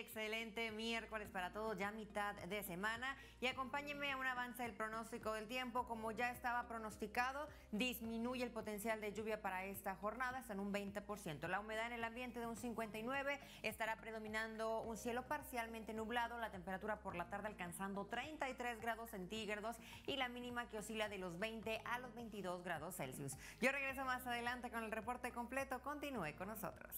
Excelente miércoles para todos, ya mitad de semana. Y acompáñenme a un avance del pronóstico del tiempo. Como ya estaba pronosticado, disminuye el potencial de lluvia para esta jornada, hasta en un 20%. La humedad en el ambiente de un 59%, estará predominando un cielo parcialmente nublado, la temperatura por la tarde alcanzando 33 grados centígrados y la mínima que oscila de los 20 a los 22 grados Celsius. Yo regreso más adelante con el reporte completo. Continúe con nosotros.